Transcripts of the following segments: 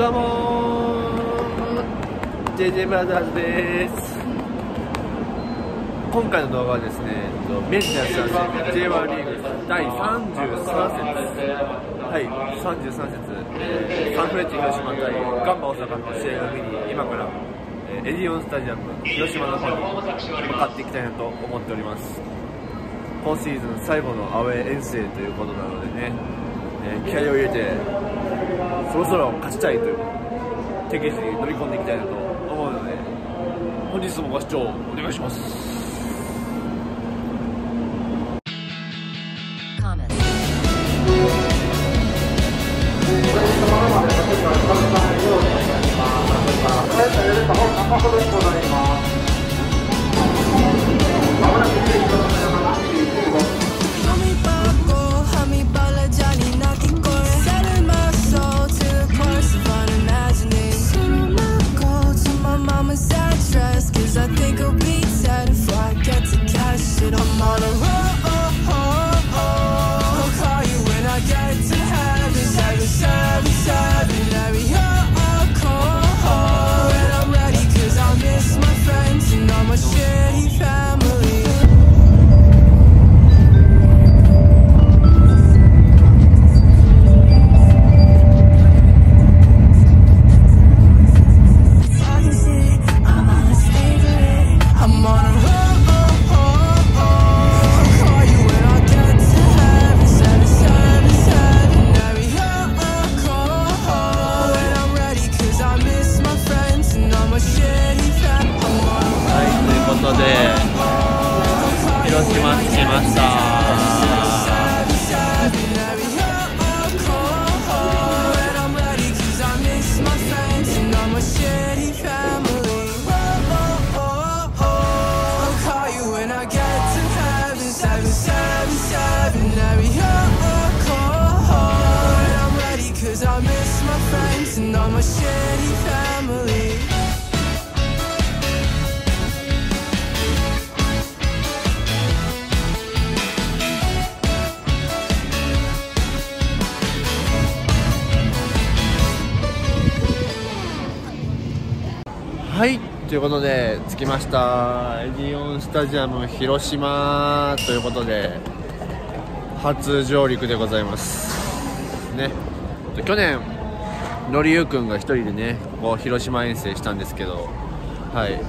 どうも JJ ブラザーズです。今回の動画はですねメンテナンス参戦 J1 リーグ第33節。はい33節、えーサンフレッチ広島対ガンバ大阪の試合を見に今から、えエディオンスタジアム広島の方に向かっていきたいなと思っております。今シーズン最後のアウェー遠征ということなのでね、えー気合を入れてそろそろ勝ちたいという敵地に乗り込んでいきたいなと思うので本日もご視聴お願いします。はいということで着きました。エディオンスタジアム広島ということで初上陸でございます。ね。去年のりゆうくんが一人でねこう広島遠征したんですけどはい。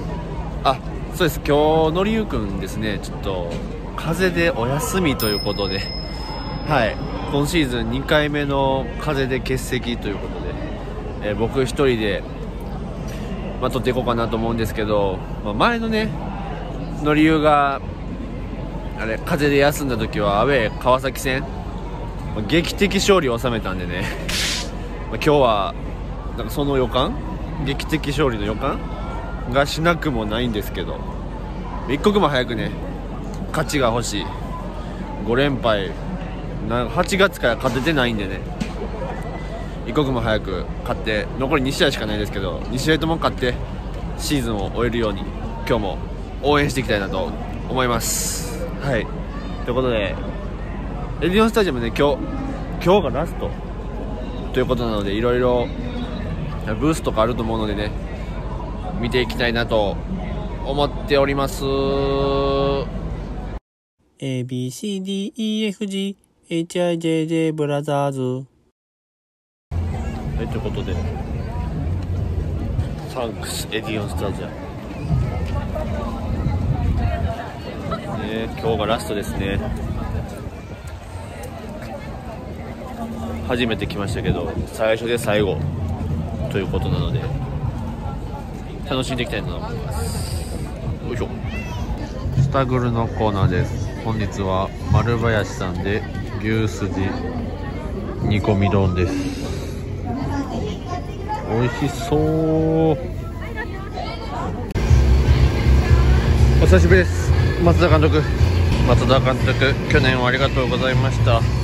あそうです。今日のりゆうくんですね。ちょっと風邪でお休みということではい。今シーズン2回目の風邪で欠席ということで、えー僕一人でまあ、取っていこうかなと思うんですけど、まあ、前のねの理由があれ風邪で休んだ時はアウェー川崎戦劇的勝利を収めたんでね。今日はなんかその予感？劇的勝利の予感？がしなくもないんですけど。一刻も早くね勝ちが欲しい。5連敗。な8月から勝ててないんでね。一刻も早く勝って残り2試合しかないですけど2試合とも勝ってシーズンを終えるように今日も応援していきたいなと思います。はい。ということでエディオンスタジアムね今日今日がラスト。ということなのでいろいろブースとかあると思うのでね見ていきたいなと思っております A, B, C, D, E, F, G, H, I, J, J, ブラザーズ。はい、ということで、サンクスエディオンスタジアム。ね、今日がラストですね。初めて来ましたけど、最初で最後ということなので、楽しんでいきたいなと思います。よいしょ。スタグルのコーナーです。本日は丸林さんで牛すじ煮込み丼です。美味しそうお久しぶりです松田監督松田監督去年はありがとうございました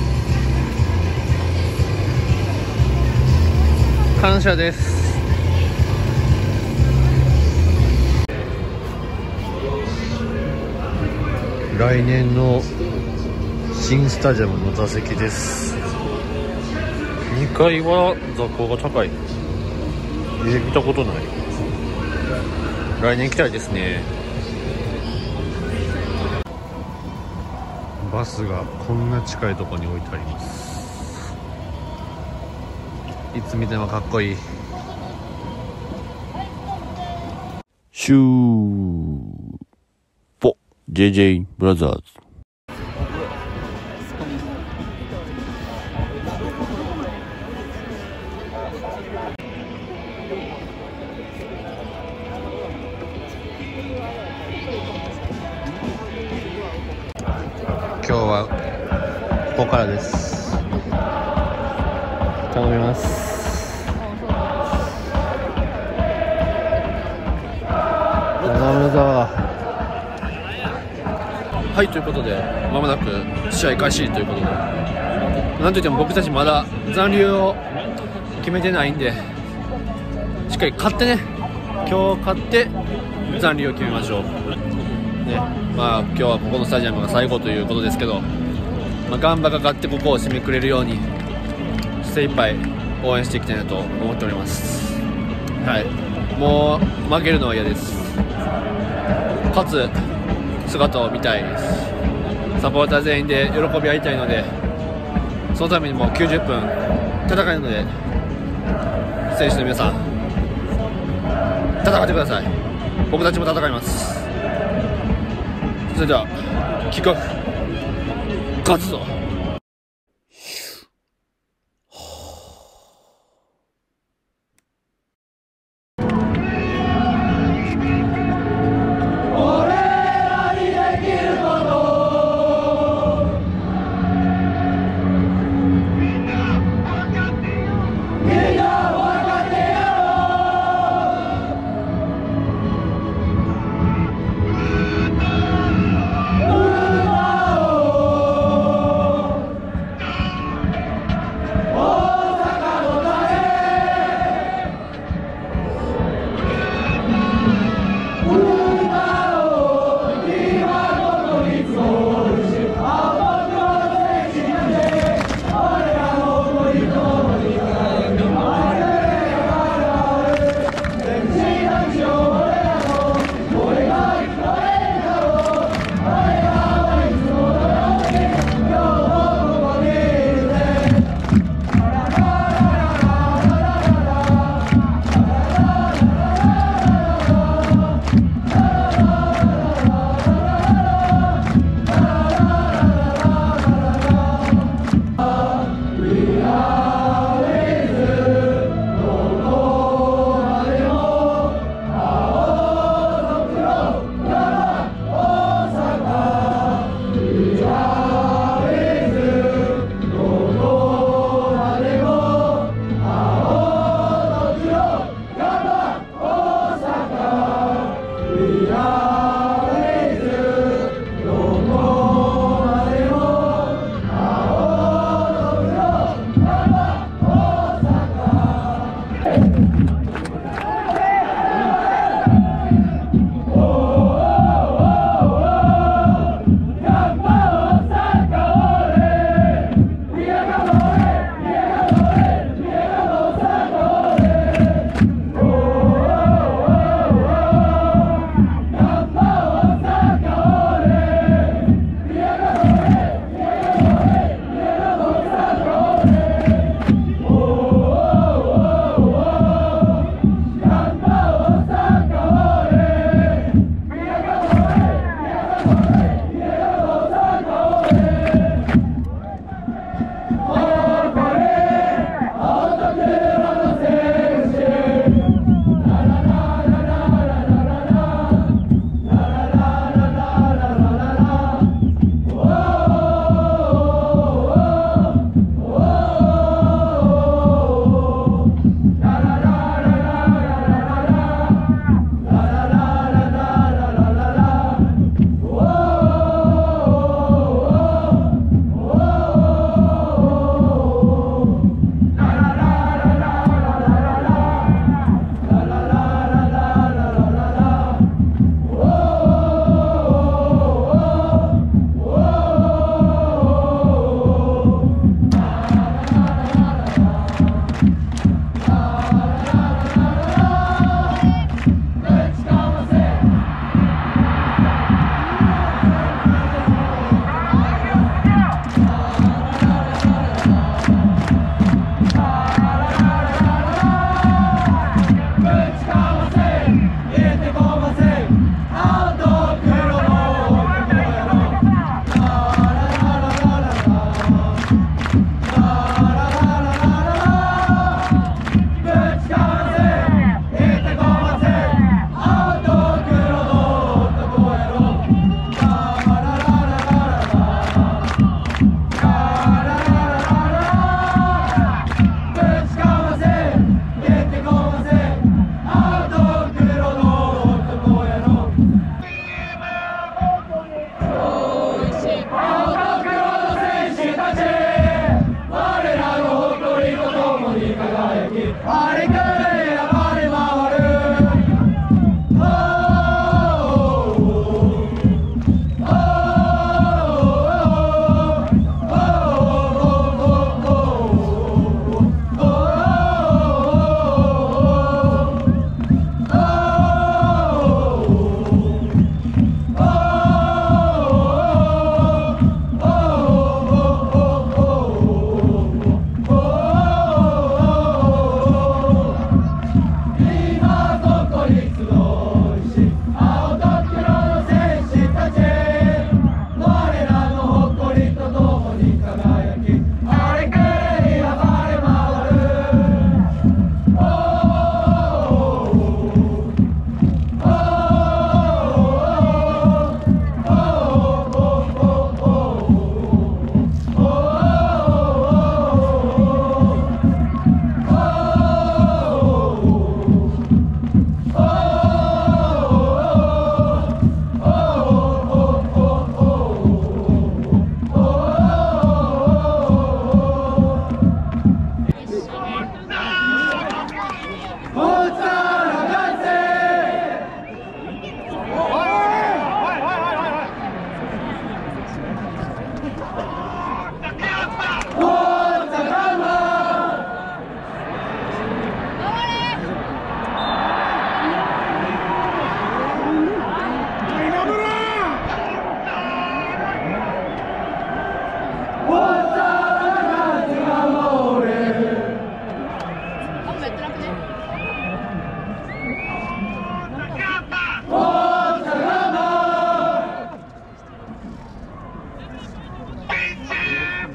感謝です。来年の新スタジアムの座席です。2階は座高が高い。え見たことない。来年来たいですね。バスがこんな近いところに置いてありますいつ見てもかっこいい。シューポ。JJ ブラザーズ。今日はここからです頼みます。はいということでまもなく試合開始ということで。なんといっても僕たちまだ残留を決めてないんでしっかり勝ってね。今日勝って残留を決めましょう。ねまあ、今日はここのスタジアムが最後ということですけど、まあ、ガンバが勝ってここを締めくれるように精一杯応援していきたいなと思っております、はい、もう負けるのは嫌です。勝つ姿を見たいです。サポーター全員で喜び合いたいのでそのためにも90分戦えるので選手の皆さん戦ってください。僕たちも戦います。それではキックオフ。勝つぞ。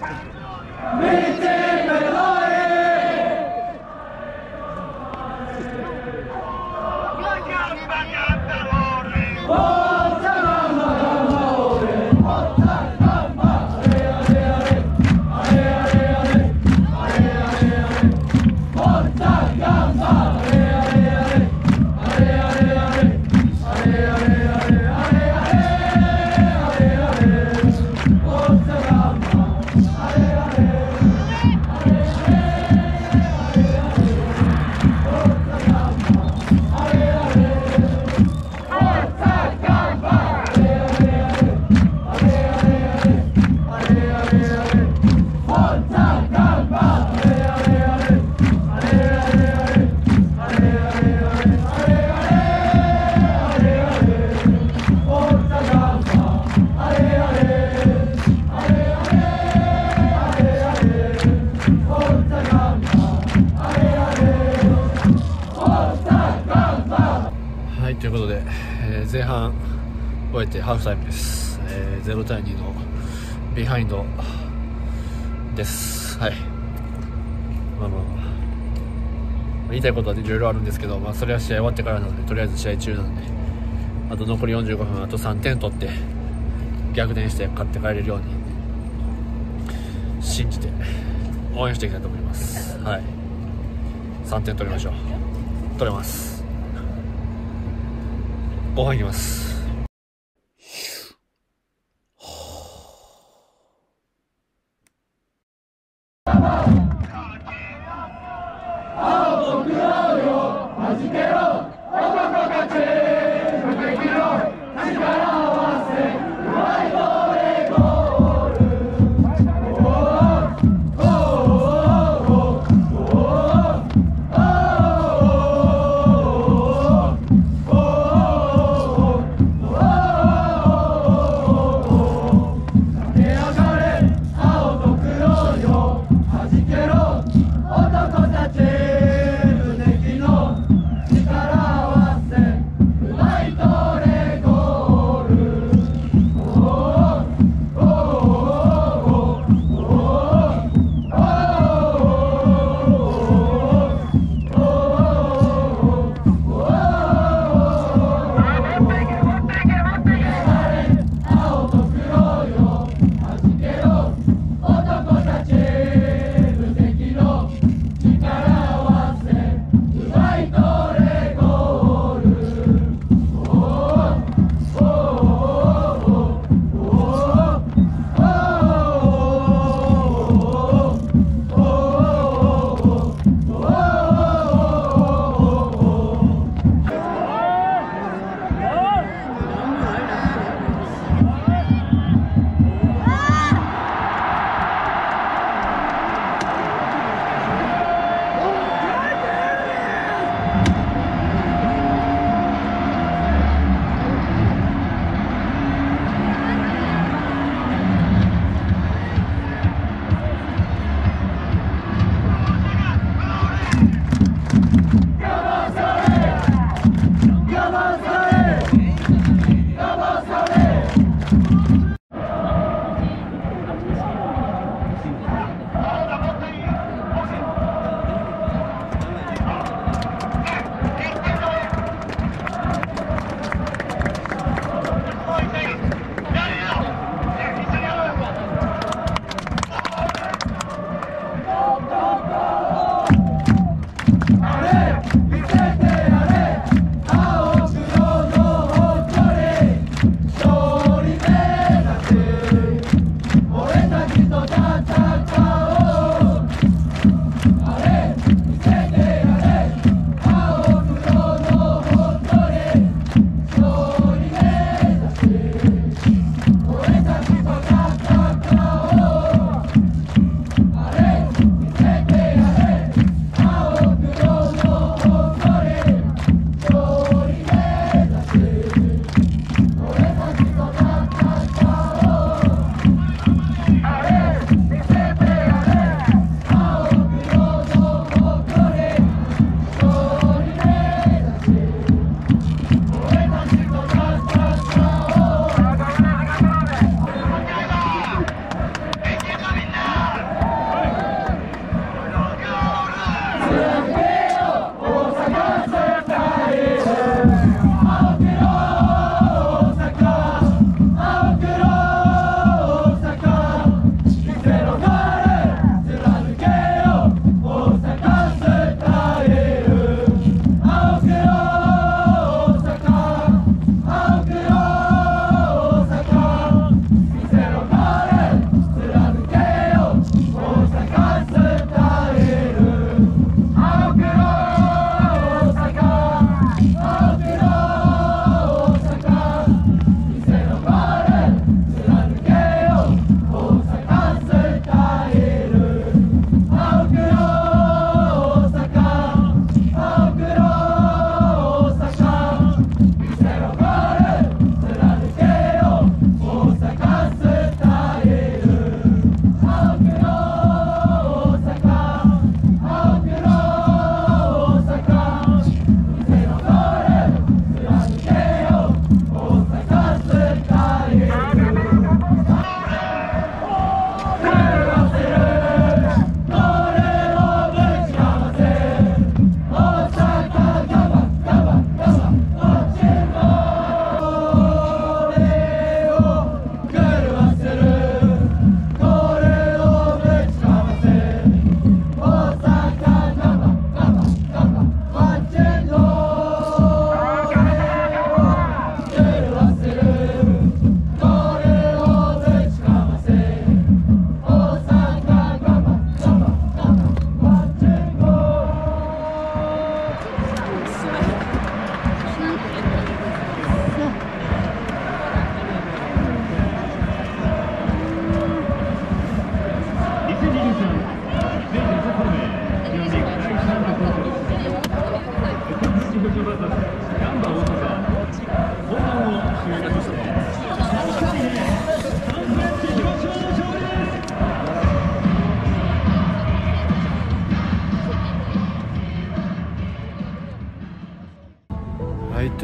はえてハーフタイムです、えー0対2のビハインドです。はい。まあまあまあ。言いたいことはいろいろあるんですけど、まあ、それは試合終わってからなのでとりあえず試合中なんであと残り45分あと3点取って逆転して勝って帰れるように信じて応援していきたいと思います。はい。3点取りましょう。取れます。後半いきます。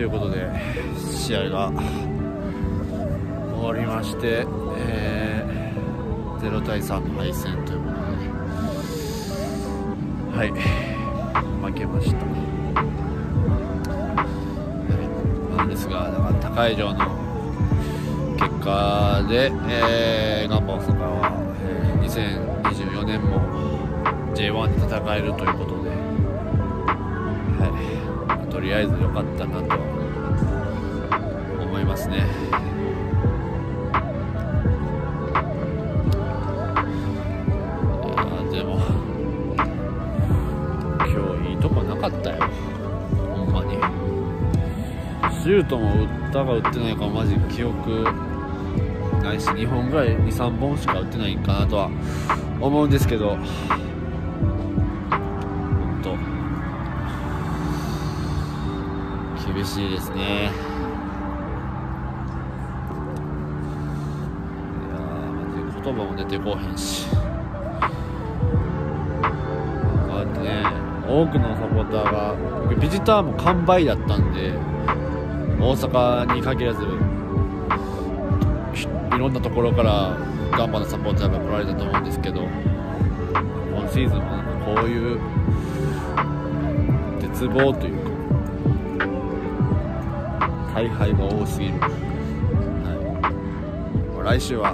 ということで試合が終わりまして、えー0対3の敗戦ということではい。負けました。なんですがだから高い上の結果で、えーガンバ大阪は、えー2024年も J1 で戦えるということで、はい、とりあえず良かったなと思いますね。いやでも今日いいとこなかったよ。ほんまに。シュートも打ったか打ってないかマジ記憶ないし2本ぐらい23本しか打ってないかなとは思うんですけど。厳しいですね。いやーマジで言葉も出てこへんし。こうやってね多くのサポーターが僕ビジターも完売だったんで大阪に限らずいろんなところからガンバのサポーターが来られたと思うんですけど今シーズンもこういう絶望というか大敗が多すぎる、はい、来週は、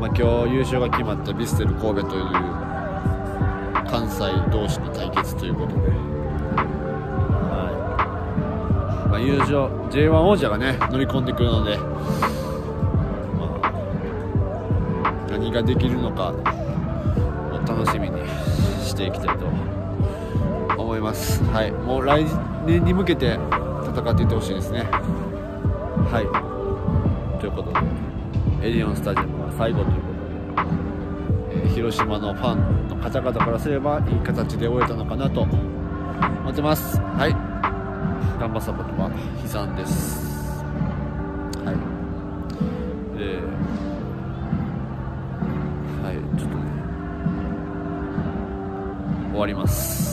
まあ、今日優勝が決まったヴィッセル神戸という関西同士の対決ということで、はい。まあ、優勝 J1 王者がね乗り込んでくるので、まあ、何ができるのか楽しみにしていきたいと思います、はい、もう来年に向けて戦っていってほしいですね。はい。ということでエディオンスタジアムは最後ということで、えー広島のファンの方々からすればいい形で終えたのかなと思ってます。はい。ガンバサポートは悲惨です。はい。えーはいちょっとね終わります